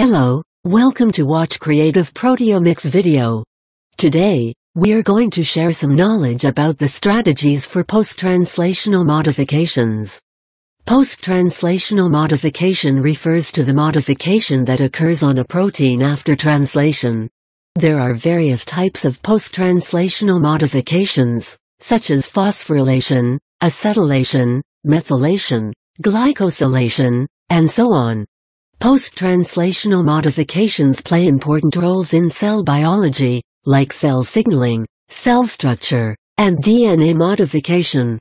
Hello, welcome to watch Creative Proteomics video. Today, we are going to share some knowledge about the strategies for post-translational modifications. Post-translational modification refers to the modification that occurs on a protein after translation. There are various types of post-translational modifications, such as phosphorylation, acetylation, methylation, glycosylation, and so on. Post-translational modifications play important roles in cell biology, like cell signaling, cell structure, and DNA modification.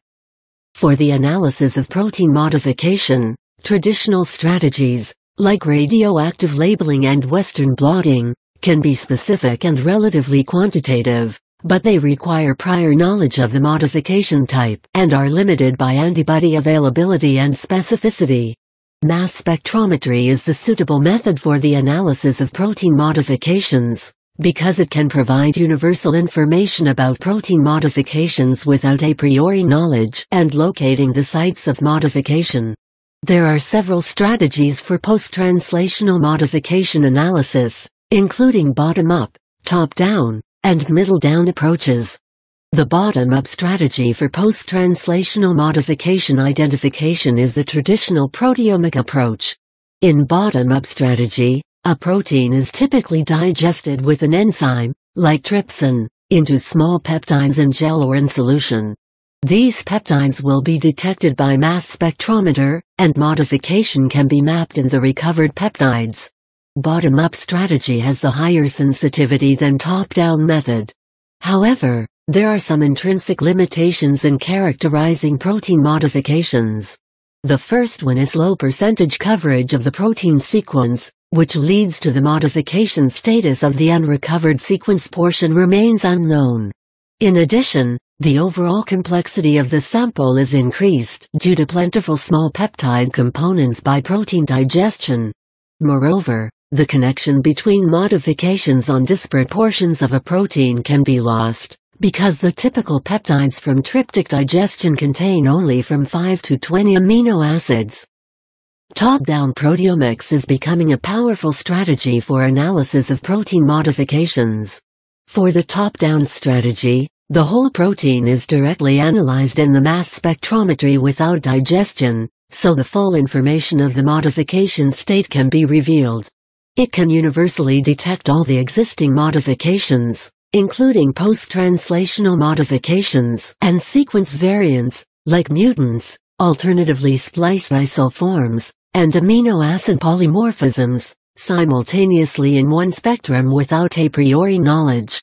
For the analysis of protein modification, traditional strategies, like radioactive labeling and Western blotting, can be specific and relatively quantitative, but they require prior knowledge of the modification type and are limited by antibody availability and specificity. Mass spectrometry is the suitable method for the analysis of protein modifications, because it can provide universal information about protein modifications without a priori knowledge and locating the sites of modification. There are several strategies for post-translational modification analysis, including bottom-up, top-down, and middle-down approaches. The bottom-up strategy for post-translational modification identification is the traditional proteomic approach. In bottom-up strategy, a protein is typically digested with an enzyme, like trypsin, into small peptides in gel or in solution. These peptides will be detected by mass spectrometer, and modification can be mapped in the recovered peptides. Bottom-up strategy has the higher sensitivity than top-down method. However, there are some intrinsic limitations in characterizing protein modifications. The first one is low percentage coverage of the protein sequence, which leads to the modification status of the unrecovered sequence portion remains unknown. In addition, the overall complexity of the sample is increased due to plentiful small peptide components by protein digestion. Moreover, the connection between modifications on disparate portions of a protein can be lost, because the typical peptides from tryptic digestion contain only from 5 to 20 amino acids. Top-down proteomics is becoming a powerful strategy for analysis of protein modifications. For the top-down strategy, the whole protein is directly analyzed in the mass spectrometry without digestion, so the full information of the modification state can be revealed. It can universally detect all the existing modifications, including post-translational modifications and sequence variants, like mutants, alternatively spliced isoforms, and amino acid polymorphisms, simultaneously in one spectrum without a priori knowledge.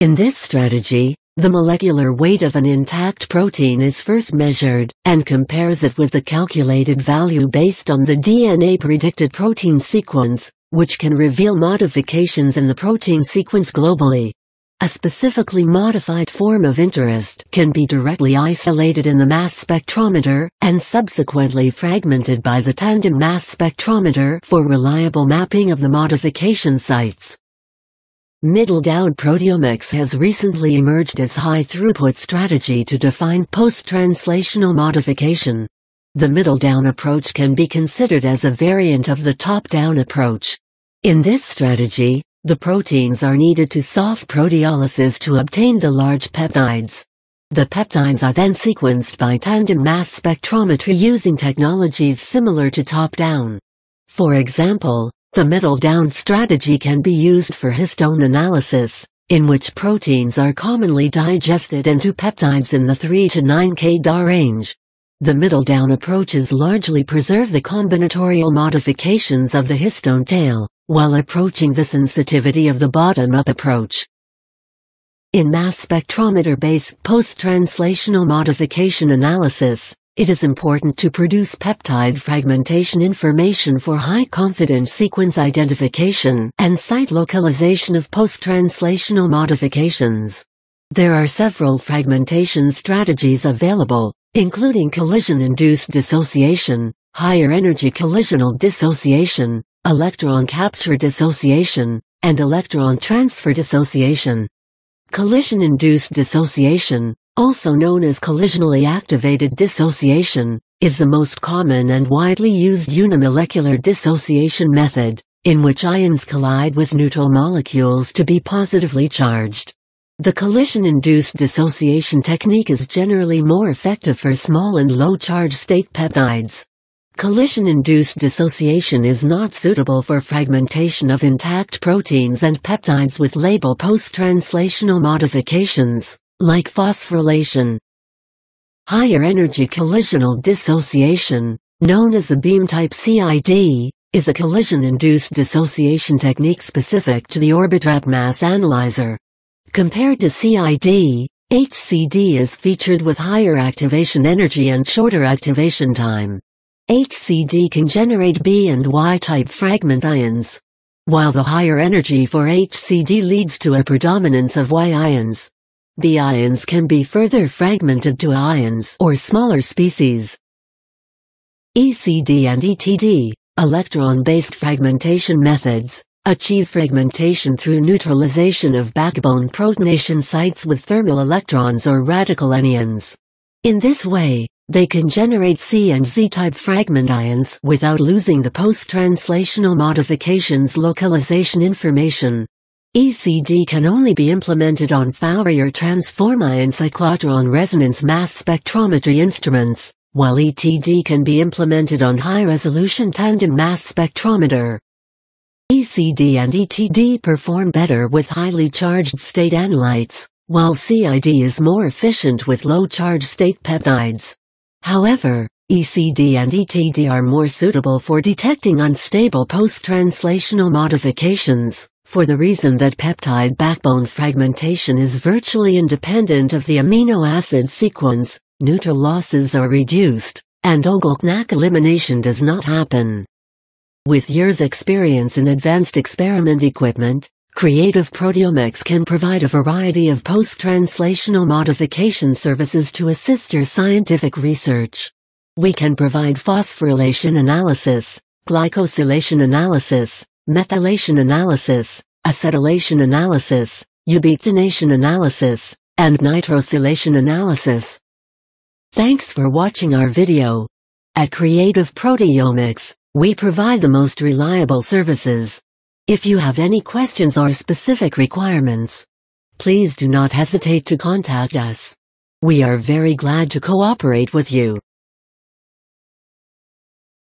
In this strategy, the molecular weight of an intact protein is first measured, and compares it with the calculated value based on the DNA predicted protein sequence, which can reveal modifications in the protein sequence globally. A specifically modified form of interest can be directly isolated in the mass spectrometer, and subsequently fragmented by the tandem mass spectrometer for reliable mapping of the modification sites. Middle-down proteomics has recently emerged as high-throughput strategy to define post-translational modification. The middle-down approach can be considered as a variant of the top-down approach. In this strategy, the proteins are needed to soft proteolysis to obtain the large peptides. The peptides are then sequenced by tandem mass spectrometry using technologies similar to top-down. For example, the middle-down strategy can be used for histone analysis, in which proteins are commonly digested into peptides in the 3 to 9 kDa range. The middle-down approaches largely preserve the combinatorial modifications of the histone tail, while approaching the sensitivity of the bottom-up approach. In mass spectrometer-based post-translational modification analysis, it is important to produce peptide fragmentation information for high-confidence sequence identification and site localization of post-translational modifications. There are several fragmentation strategies available, including collision-induced dissociation, higher energy collisional dissociation, electron capture dissociation, and electron transfer dissociation. Collision-induced dissociation, also known as collisionally activated dissociation, is the most common and widely used unimolecular dissociation method, in which ions collide with neutral molecules to be positively charged. The collision-induced dissociation technique is generally more effective for small and low-charge state peptides. Collision-induced dissociation is not suitable for fragmentation of intact proteins and peptides with labile post-translational modifications, like phosphorylation. Higher energy collisional dissociation, known as a beam-type CID, is a collision-induced dissociation technique specific to the Orbitrap mass analyzer. Compared to CID, HCD is featured with higher activation energy and shorter activation time. HCD can generate B and Y-type fragment ions, while the higher energy for HCD leads to a predominance of Y ions. B ions can be further fragmented to ions or smaller species. ECD and ETD, electron-based fragmentation methods, achieve fragmentation through neutralization of backbone protonation sites with thermal electrons or radical anions. In this way, they can generate C and Z-type fragment ions without losing the post-translational modifications localization information. ECD can only be implemented on Fourier transform ion cyclotron resonance mass spectrometry instruments, while ETD can be implemented on high-resolution tandem mass spectrometer. ECD and ETD perform better with highly charged state analytes, while CID is more efficient with low-charge state peptides. However, ECD and ETD are more suitable for detecting unstable post-translational modifications, for the reason that peptide backbone fragmentation is virtually independent of the amino acid sequence, neutral losses are reduced, and O-GlcNAc elimination does not happen. With years experience in advanced experiment equipment, Creative Proteomics can provide a variety of post-translational modification services to assist your scientific research. We can provide phosphorylation analysis, glycosylation analysis, methylation analysis, acetylation analysis, ubiquitination analysis, and nitrosylation analysis. Thanks for watching our video. At Creative Proteomics, we provide the most reliable services. If you have any questions or specific requirements, please do not hesitate to contact us. We are very glad to cooperate with you.